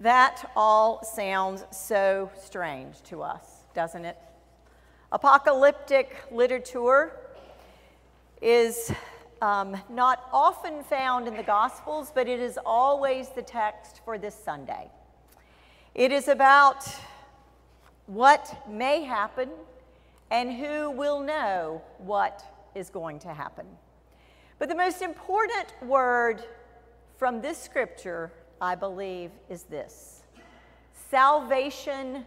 That all sounds so strange to us, doesn't it? Apocalyptic literature is um, not often found in the Gospels, but it is always the text for this Sunday. It is about what may happen and who will know what is going to happen. But the most important word from this scripture, I believe, is this salvation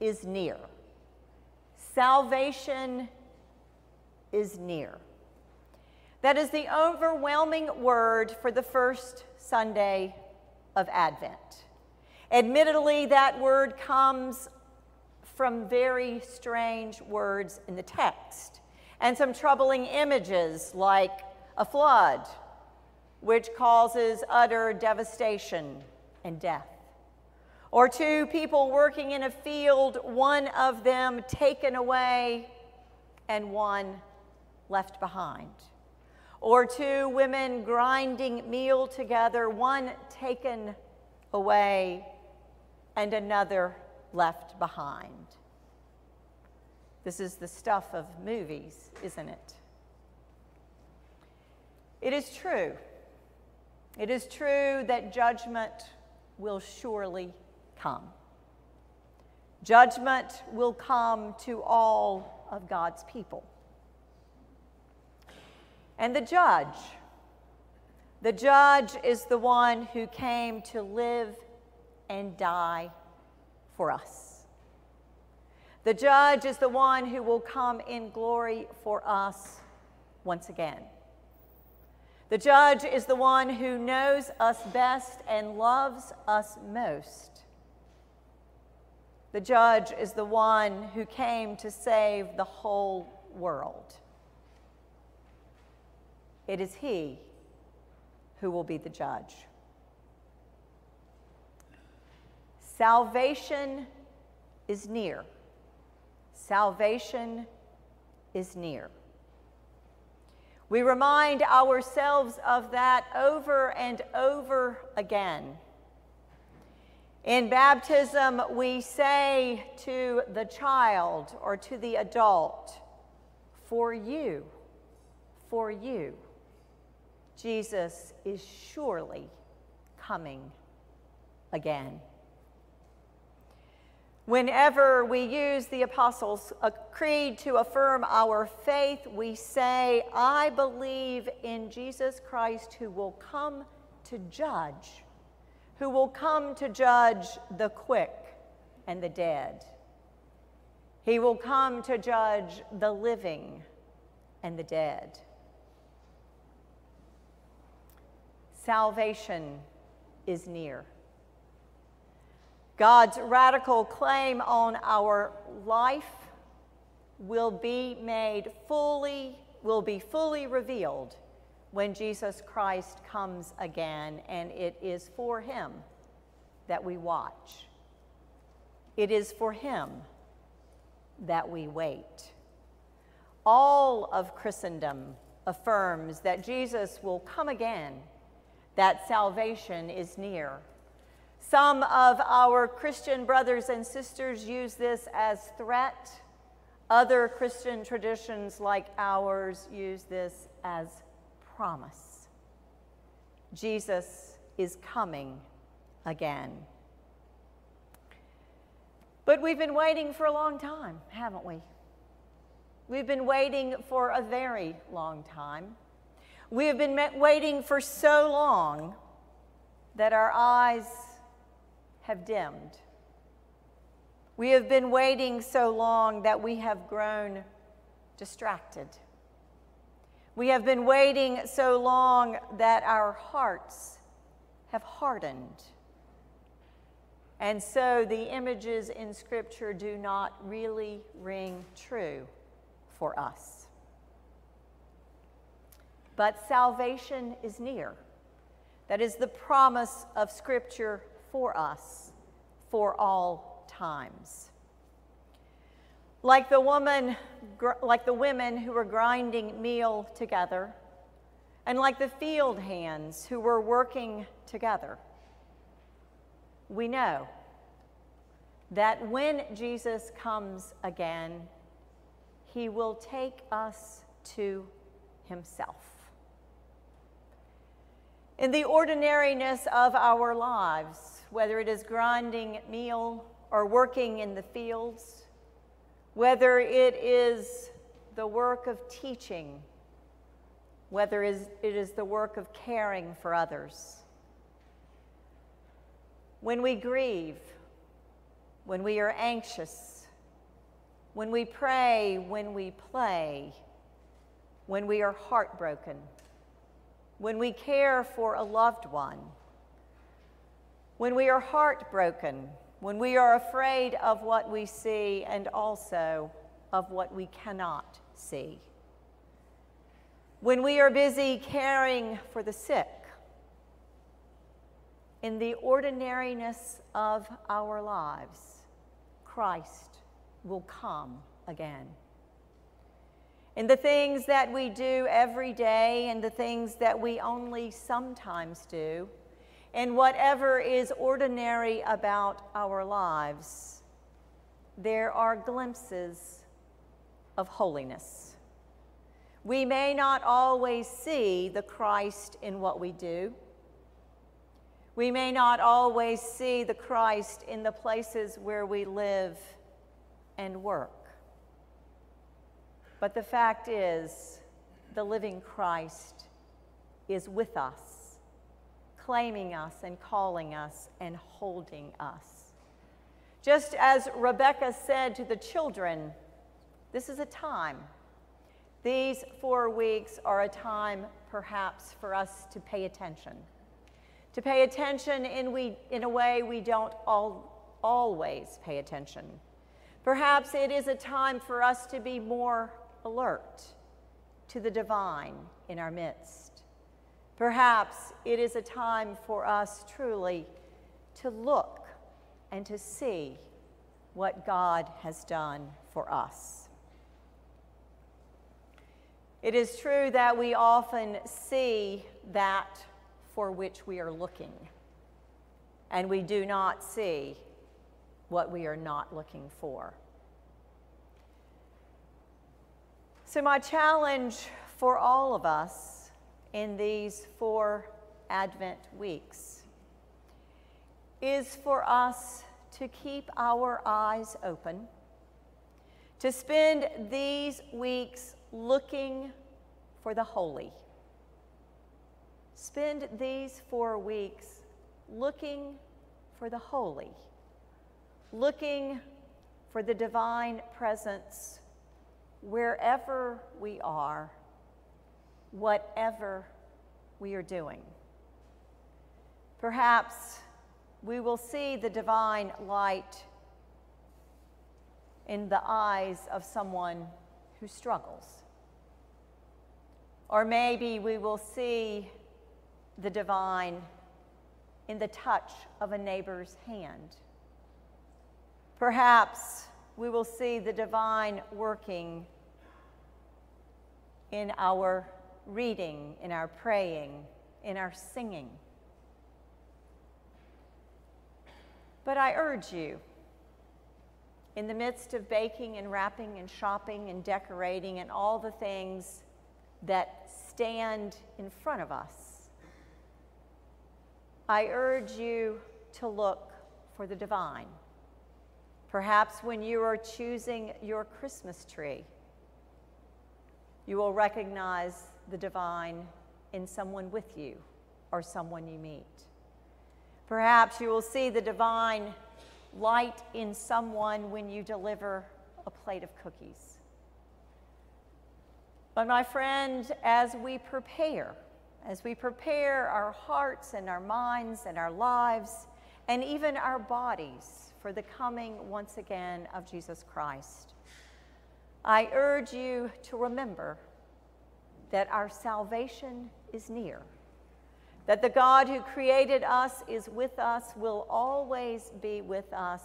is near. Salvation is near. That is the overwhelming word for the first Sunday of Advent. Admittedly, that word comes from very strange words in the text and some troubling images like a flood, which causes utter devastation and death. Or two people working in a field, one of them taken away and one left behind. Or two women grinding meal together, one taken away and another left behind. This is the stuff of movies, isn't it? It is true. It is true that judgment will surely come. Judgment will come to all of God's people. And the judge, the judge is the one who came to live and die for us. The judge is the one who will come in glory for us once again. The judge is the one who knows us best and loves us most. The judge is the one who came to save the whole world. It is he who will be the judge. Salvation is near. Salvation is near. We remind ourselves of that over and over again. In baptism, we say to the child or to the adult, For you, for you, Jesus is surely coming again. Whenever we use the Apostles' uh, Creed to affirm our faith, we say, I believe in Jesus Christ who will come to judge, who will come to judge the quick and the dead. He will come to judge the living and the dead. Salvation is near. God's radical claim on our life will be made fully, will be fully revealed when Jesus Christ comes again, and it is for him that we watch. It is for him that we wait. All of Christendom affirms that Jesus will come again, that salvation is near. Some of our Christian brothers and sisters use this as threat. Other Christian traditions like ours use this as promise. Jesus is coming again. But we've been waiting for a long time, haven't we? We've been waiting for a very long time. We have been waiting for so long that our eyes have dimmed. We have been waiting so long that we have grown distracted. We have been waiting so long that our hearts have hardened. And so the images in Scripture do not really ring true for us. But salvation is near. That is the promise of Scripture for us for all times. Like the woman, like the women who were grinding meal together, and like the field hands who were working together. we know that when Jesus comes again, he will take us to himself. In the ordinariness of our lives, whether it is grinding at meal or working in the fields, whether it is the work of teaching, whether it is the work of caring for others, when we grieve, when we are anxious, when we pray, when we play, when we are heartbroken, when we care for a loved one, when we are heartbroken, when we are afraid of what we see and also of what we cannot see, when we are busy caring for the sick, in the ordinariness of our lives, Christ will come again. In the things that we do every day and the things that we only sometimes do, and whatever is ordinary about our lives, there are glimpses of holiness. We may not always see the Christ in what we do. We may not always see the Christ in the places where we live and work. But the fact is, the living Christ is with us, claiming us and calling us and holding us. Just as Rebecca said to the children, this is a time. These four weeks are a time, perhaps, for us to pay attention to pay attention in, we, in a way we don't all, always pay attention. Perhaps it is a time for us to be more alert to the divine in our midst. Perhaps it is a time for us truly to look and to see what God has done for us. It is true that we often see that for which we are looking, and we do not see what we are not looking for. So, my challenge for all of us in these four Advent weeks is for us to keep our eyes open, to spend these weeks looking for the holy. Spend these four weeks looking for the holy, looking for the divine presence wherever we are, whatever we are doing. Perhaps we will see the divine light in the eyes of someone who struggles. Or maybe we will see the divine in the touch of a neighbor's hand. Perhaps we will see the divine working in our reading, in our praying, in our singing. But I urge you, in the midst of baking and wrapping and shopping and decorating and all the things that stand in front of us, I urge you to look for the divine. Perhaps when you are choosing your Christmas tree, you will recognize the divine in someone with you or someone you meet. Perhaps you will see the divine light in someone when you deliver a plate of cookies. But, my friend, as we prepare, as we prepare our hearts and our minds and our lives and even our bodies for the coming once again of Jesus Christ. I urge you to remember that our salvation is near, that the God who created us is with us, will always be with us,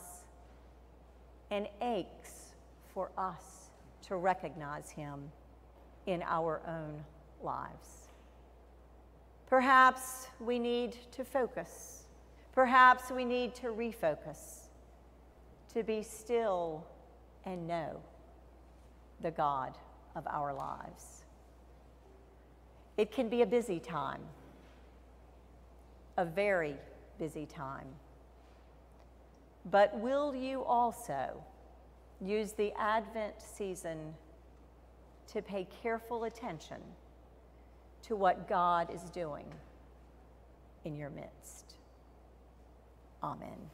and aches for us to recognize him in our own lives. Perhaps we need to focus. Perhaps we need to refocus, to be still and know the God of our lives. It can be a busy time, a very busy time. But will you also use the Advent season to pay careful attention to what God is doing in your midst? Amen.